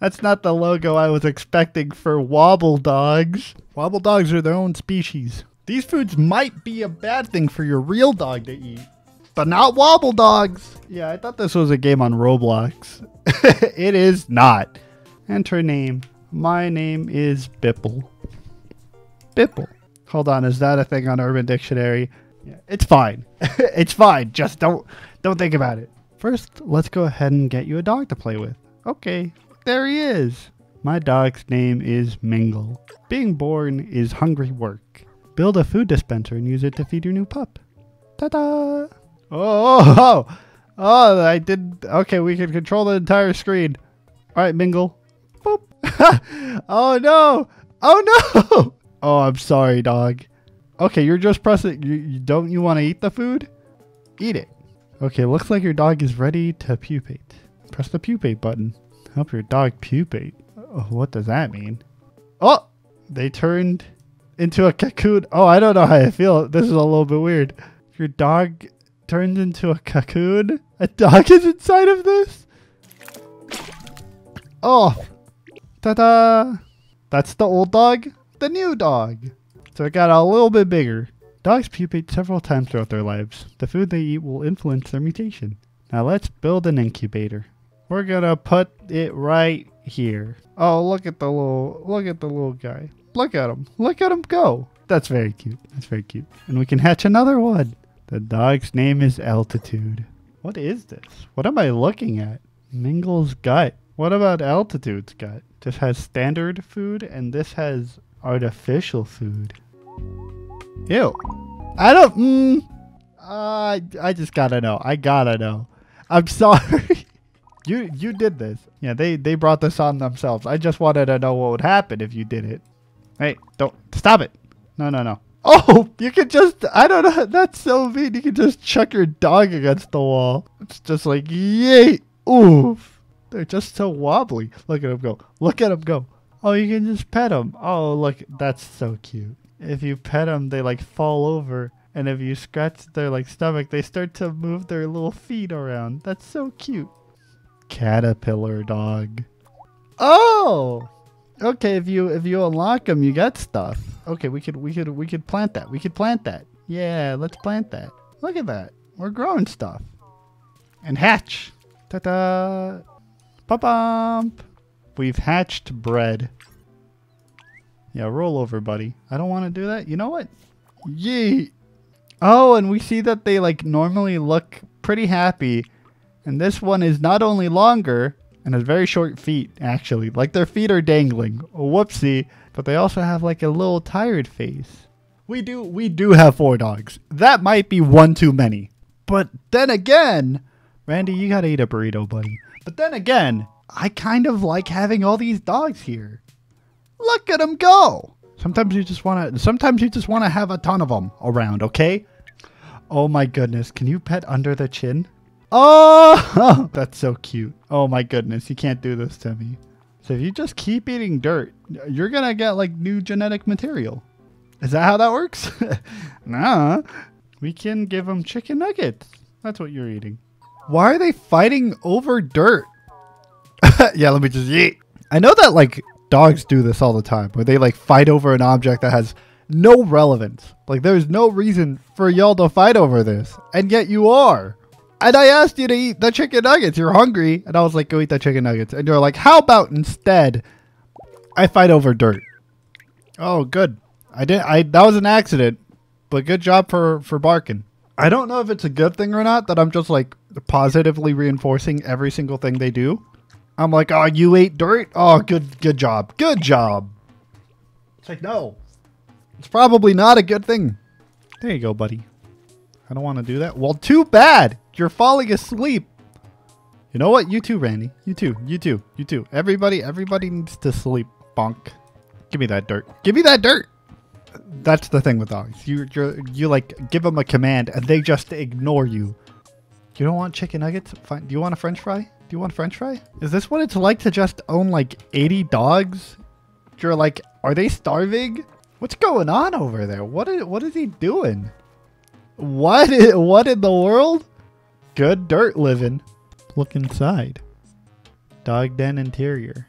That's not the logo I was expecting for wobble dogs. Wobble dogs are their own species. These foods might be a bad thing for your real dog to eat, but not wobble dogs. Yeah, I thought this was a game on Roblox. it is not. Enter name. My name is Bipple. Bipple. Hold on, is that a thing on Urban Dictionary? Yeah, it's fine. it's fine. Just don't don't think about it. First, let's go ahead and get you a dog to play with. Okay, there he is. My dog's name is Mingle. Being born is hungry work. Build a food dispenser and use it to feed your new pup. Ta-da! Oh, oh, oh, oh, I did. Okay, we can control the entire screen. All right, Mingle. Boop. oh no! Oh no! Oh, I'm sorry, dog. Okay, you're just pressing. You, you don't you want to eat the food? Eat it. Okay, looks like your dog is ready to pupate. Press the pupate button. Help your dog pupate. Oh, what does that mean? Oh, they turned into a cocoon. Oh, I don't know how I feel. This is a little bit weird. Your dog turned into a cocoon. A dog is inside of this. Oh, ta-da! That's the old dog the new dog. So it got a little bit bigger. Dogs pupate several times throughout their lives. The food they eat will influence their mutation. Now let's build an incubator. We're gonna put it right here. Oh, look at the little, look at the little guy. Look at him. Look at him go. That's very cute. That's very cute. And we can hatch another one. The dog's name is Altitude. What is this? What am I looking at? Mingle's gut. What about Altitude's gut? This has standard food and this has Artificial food. Ew. I don't. Mm, uh, I just gotta know. I gotta know. I'm sorry. You you did this. Yeah, they they brought this on themselves. I just wanted to know what would happen if you did it. Hey, don't stop it. No, no, no. Oh, you can just, I don't know, that's so mean. You can just chuck your dog against the wall. It's just like, yay, oof. They're just so wobbly. Look at him go. Look at him go. Oh, you can just pet them. Oh, look, that's so cute. If you pet them, they like fall over. And if you scratch their like stomach, they start to move their little feet around. That's so cute. Caterpillar dog. Oh! Okay, if you if you unlock them, you get stuff. Okay, we could we could we could plant that. We could plant that. Yeah, let's plant that. Look at that. We're growing stuff. And hatch. Ta-da! Pa-bump! We've hatched bread. Yeah, roll over, buddy. I don't want to do that. You know what? Yee. Oh, and we see that they like normally look pretty happy. And this one is not only longer and has very short feet, actually. Like their feet are dangling. Whoopsie. But they also have like a little tired face. We do we do have four dogs. That might be one too many. But then again, Randy, you gotta eat a burrito, buddy. But then again, I kind of like having all these dogs here. Look at them go. Sometimes you just want to sometimes you just want to have a ton of them around, okay? Oh my goodness, can you pet under the chin? Oh, that's so cute. Oh my goodness, you can't do this to me. So if you just keep eating dirt, you're to get like new genetic material. Is that how that works? nah. We can give them chicken nuggets. That's what you're eating. Why are they fighting over dirt? yeah, let me just eat. I know that like dogs do this all the time, where they like fight over an object that has no relevance. Like there's no reason for y'all to fight over this, and yet you are. And I asked you to eat the chicken nuggets. You're hungry, and I was like, go eat the chicken nuggets. And you're like, how about instead I fight over dirt? Oh, good. I did. I that was an accident, but good job for for barking. I don't know if it's a good thing or not that I'm just like positively reinforcing every single thing they do. I'm like, oh, you ate dirt? Oh, good, good job. Good job. It's like, no. It's probably not a good thing. There you go, buddy. I don't want to do that. Well, too bad. You're falling asleep. You know what? You too, Randy. You too. You too. You too. Everybody, everybody needs to sleep. Bonk. Give me that dirt. Give me that dirt. That's the thing with dogs. You, you, you like give them a command and they just ignore you. You don't want chicken nuggets? Fine. Do you want a French fry? Do you want a french fry? Is this what it's like to just own like 80 dogs? You're like, are they starving? What's going on over there? What is, what is he doing? What, is, what in the world? Good dirt living. Look inside. Dog den interior.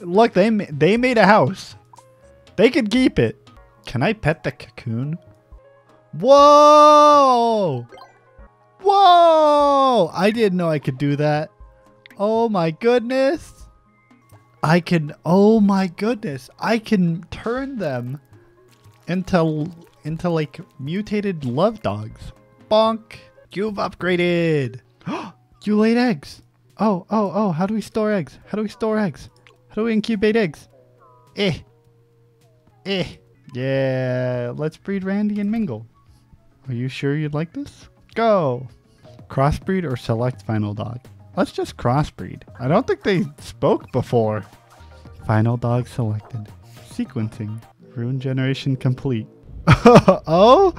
Look, they they made a house. They could keep it. Can I pet the cocoon? Whoa! Whoa! I didn't know I could do that. Oh my goodness. I can oh my goodness. I can turn them into into like mutated love dogs. Bonk. You've upgraded. you laid eggs. Oh, oh, oh, how do we store eggs? How do we store eggs? How do we incubate eggs? Eh. Eh. Yeah, let's breed Randy and Mingle. Are you sure you'd like this? Go. Crossbreed or select final dog? Let's just crossbreed. I don't think they spoke before. Final dog selected. Sequencing. Rune generation complete. oh?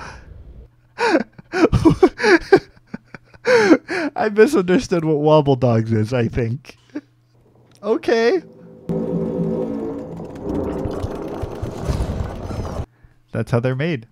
I misunderstood what Wobble Dogs is, I think. Okay. That's how they're made.